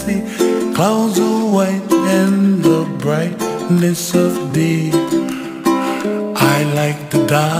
Clouds of white and the brightness of day I like to die.